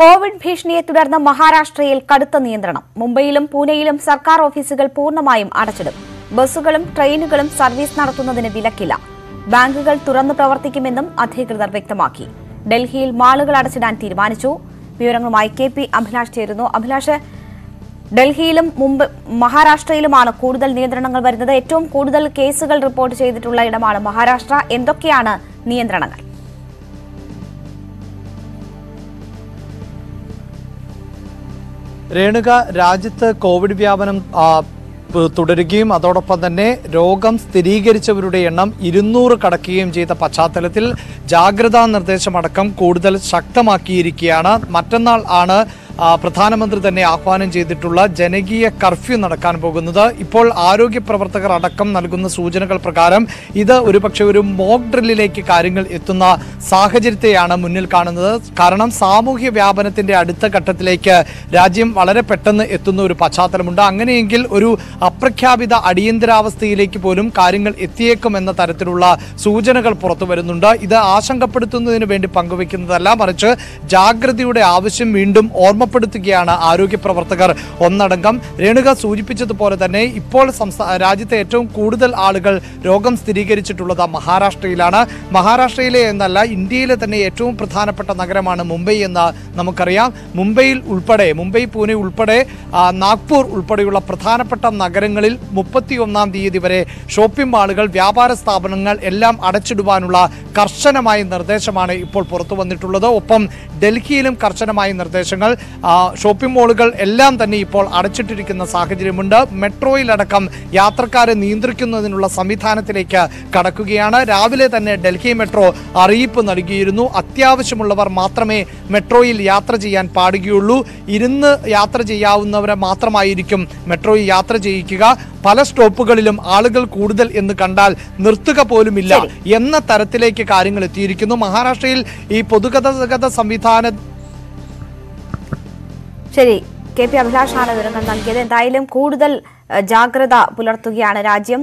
Covid ഭീഷണിയെ തുടർന്ന് മഹാരാഷ്ട്രയിൽ കടുത്ത നിയന്ത്രണം. മുംബൈയിലും പൂനെയിലും സർക്കാർ ഓഫീസുകൾ പൂർണമായും അടച്ചിടും. ബസ്സുകളും ട്രെയിനുകളും സർവീസ് നടത്തുന്നതിന് വിലക്കില്ല. ബാങ്കുകൾ തുറന്നു പ്രവർത്തിക്കുമെന്നും അധികൃതർ വ്യക്തമാക്കി. ഡൽഹിയിൽ മാളുകൾ അടച്ചിടാൻ തീരുമാനിച്ചു. വിവരങ്ങളുമായി കെ പി അഭിലാഷ് ചേരുന്നു. അഭിലാഷ് ഡൽഹിയിലും മുംബൈ മഹാരാഷ്ട്രയിലുമാണ് കൂടുതൽ നിയന്ത്രണങ്ങൾ വരുന്നത്. ഏറ്റവും കൂടുതൽ കേസുകൾ റിപ്പോർട്ട് ചെയ്തിട്ടുള്ള ഇടമാണ് മഹാരാഷ്ട്ര. എന്തൊക്കെയാണ് നിയന്ത്രണങ്ങൾ? രേണുക രാജ്യത്ത് കോവിഡ് വ്യാപനം തുടരുകയും അതോടൊപ്പം തന്നെ രോഗം സ്ഥിരീകരിച്ചവരുടെ എണ്ണം ഇരുന്നൂറ് കടക്കുകയും ചെയ്ത പശ്ചാത്തലത്തിൽ ജാഗ്രതാ നിർദ്ദേശമടക്കം കൂടുതൽ ശക്തമാക്കിയിരിക്കുകയാണ്. മറ്റന്നാൾ ആണ് പ്രധാനമന്ത്രി തന്നെ ആഹ്വാനം ചെയ്തിട്ടുള്ള ജനകീയ കർഫ്യൂ നടക്കാൻ പോകുന്നത്. ഇപ്പോൾ ആരോഗ്യ പ്രവർത്തകർ അടക്കം നൽകുന്ന സൂചനകൾ പ്രകാരം ഇത് ഒരുപക്ഷെ ഒരു മോക്ക് ഡ്രില്ലിലേക്ക് കാര്യങ്ങൾ എത്തുന്ന സാഹചര്യത്തെയാണ് മുന്നിൽ കാണുന്നത്. കാരണം സാമൂഹ്യ വ്യാപനത്തിന്റെ അടുത്ത ഘട്ടത്തിലേക്ക് രാജ്യം വളരെ പെട്ടെന്ന് എത്തുന്ന ഒരു പശ്ചാത്തലമുണ്ട്. അങ്ങനെയെങ്കിൽ ഒരു അപ്രഖ്യാപിത അടിയന്തരാവസ്ഥയിലേക്ക് പോലും കാര്യങ്ങൾ എത്തിയേക്കും എന്ന തരത്തിലുള്ള സൂചനകൾ പുറത്തു വരുന്നുണ്ട്. ഇത് ആശങ്കപ്പെടുത്തുന്നതിന് വേണ്ടി പങ്കുവെക്കുന്നതല്ല മറിച്ച് ജാഗ്രതയുടെ ആവശ്യം വീണ്ടും ഓർമ്മപ്പെടുത്തുകയാണ് ആരോഗ്യ പ്രവർത്തകർ. ഒന്നടങ്കം രേണുക സൂചിപ്പിച്ചതുപോലെ തന്നെ ഇപ്പോൾ രാജ്യത്തെ ഏറ്റവും കൂടുതൽ ആളുകൾ രോഗം സ്ഥിരീകരിച്ചിട്ടുള്ളത് മഹാരാഷ്ട്രയിലാണ്. മഹാരാഷ്ട്രയിലെ എന്നല്ല ഇന്ത്യയിലെ തന്നെ ഏറ്റവും പ്രധാനപ്പെട്ട നഗരമാണ് മുംബൈ എന്ന് നമുക്കറിയാം. മുംബൈയിൽ ഉൾപ്പെടെ മുംബൈ പൂനെ ഉൾപ്പെടെ നാഗ്പൂർ ഉൾപ്പെടെയുള്ള പ്രധാനപ്പെട്ട നഗരങ്ങളിൽ മുപ്പത്തിയൊന്നാം തീയതി വരെ ഷോപ്പിംഗ് മാളുകൾ വ്യാപാര സ്ഥാപനങ്ങൾ എല്ലാം അടച്ചിടുവാനുള്ള കർശനമായ നിർദ്ദേശമാണ് ഇപ്പോൾ പുറത്തു വന്നിട്ടുള്ളത്. ഒപ്പം ഡൽഹിയിലും കർശനമായ നിർദ്ദേശങ്ങൾ. ഷോപ്പിംഗ് മാളുകൾ എല്ലാം തന്നെ ഇപ്പോൾ അടച്ചിട്ടിരിക്കുന്ന സാഹചര്യമുണ്ട്. മെട്രോയിലടക്കം യാത്രക്കാരെ നിയന്ത്രിക്കുന്നതിനുള്ള സംവിധാനത്തിലേക്ക് കടക്കുകയാണ്. രാവിലെ തന്നെ ഡൽഹി മെട്രോ അറിയിപ്പ് നൽകിയിരുന്നു. അത്യാവശ്യമുള്ളവർ മാത്രമേ മെട്രോയിൽ യാത്ര ചെയ്യാൻ പാടുകയുള്ളൂ. ഇരുന്ന് യാത്ര ചെയ്യാവുന്നവരെ മാത്രമായിരിക്കും മെട്രോയിൽ യാത്ര ചെയ്യിക്കുക. പല സ്റ്റോപ്പുകളിലും ആളുകൾ കൂടുതൽ എന്ന് കണ്ടാൽ നിർത്തുക പോലുമില്ല എന്ന തരത്തിലേക്ക് കാര്യങ്ങൾ എത്തിയിരിക്കുന്നു. മഹാരാഷ്ട്രയിൽ ഈ പൊതുഗതാഗത സംവിധാന ശരി കെ പി അഭിലാഷാണ് വിവരങ്ങൾ നൽകിയത്. എന്തായാലും കൂടുതൽ ജാഗ്രത പുലർത്തുകയാണ് രാജ്യം.